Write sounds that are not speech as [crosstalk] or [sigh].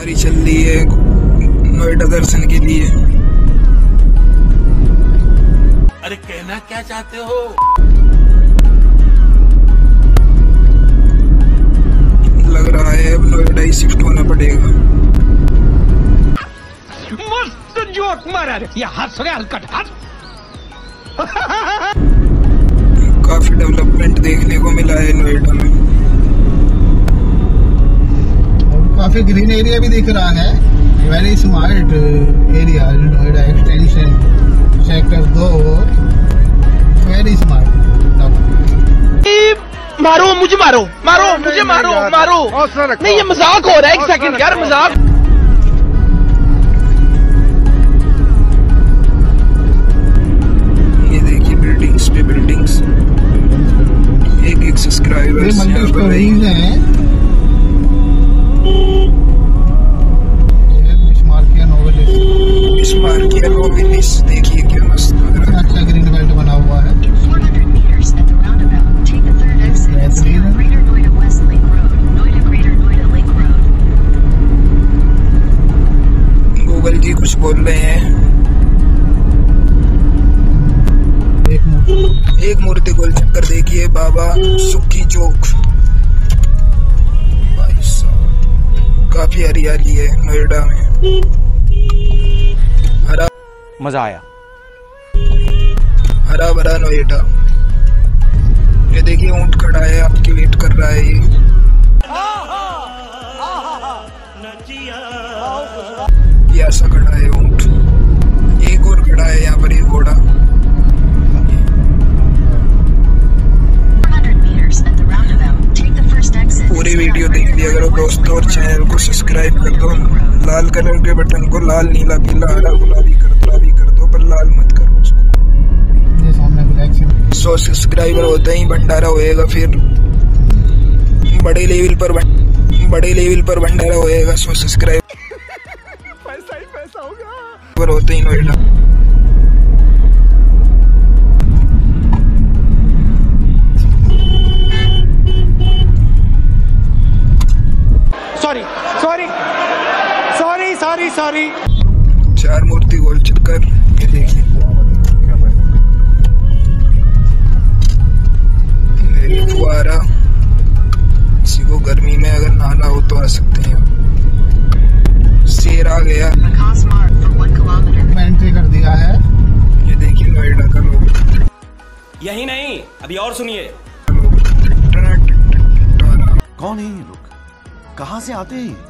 हमारी चल रही है नोएडा दर्शन के लिए। अरे कहना क्या चाहते हो? लग रहा है अब नोएडा ही शिफ्ट होना पड़ेगा। मस्त जोक मारा रे ये हंस रे हलकट हंस [laughs] काफ़ी डेवलपमेंट देखने को मिला है नोएडा में और काफ़ी ग्रीन एरिया भी दिख रहा है। Very smart area Noida extension sector दो वेरी स्मार्ट मारो मुझे मारो मारो मुझे मारो मारो। नहीं ये मज़ाक हो रहा है एक सेकंड यार मज़ाक। ये देखिए बिल्डिंग्स पे बिल्डिंग्स एक एक ये सब्सक्राइबर्स हैं। स्मार्ट किया नोबिलिस देखिए क्या मस्त लग रहा इतना अच्छा ग्रीन बेल्ट बना हुआ है 400 meters at the roundabout, take the third exit and stay on Greater Noida West Lake Road, Noida Greater Noida Lake Road. है गूगल जी कुछ बोल रहे हैं एक मूर्ति एक मूर्ति गोल चक्कर देखिए बाबा सुखी चौक काफ़ी हरियाली है नोएडा में मज़ा आया। हरा भरा नोएडा ये देखिए, ऊँट खड़ा है, आपकी वेट कर रहा है ये। ये ऐसा खड़ा है, ऊँट। एक और खड़ा है, यहाँ पर एक घोड़ा। वीडियो करो दोस्तों और चैनल को सब्सक्राइब कर दो. लाल कलर के बटन को लाल नीला पीला हरा गुलाबी कर गुलाबी कर दो पर लाल मत करो उसको। सौ सब्सक्राइबर होते ही भंडारा होएगा फिर बड़े लेवल पर बड़े लेवल पर भंडारा होएगा सौ सब्सक्राइबर पैसा ही पैसा होगा। होते ही नोएडा सॉरी सॉरी चार मूर्ति गोल चक्कर ये। देखिए फुहारा किसी को गर्मी में अगर नहाना हो तो आ सकते हैं। शेर आ गया। एंट्री कर दिया है। ये देखिए नोएडा का लोग। यही नहीं अभी और सुनिए। कौन है ये लोग? कहाँ से आते हैं?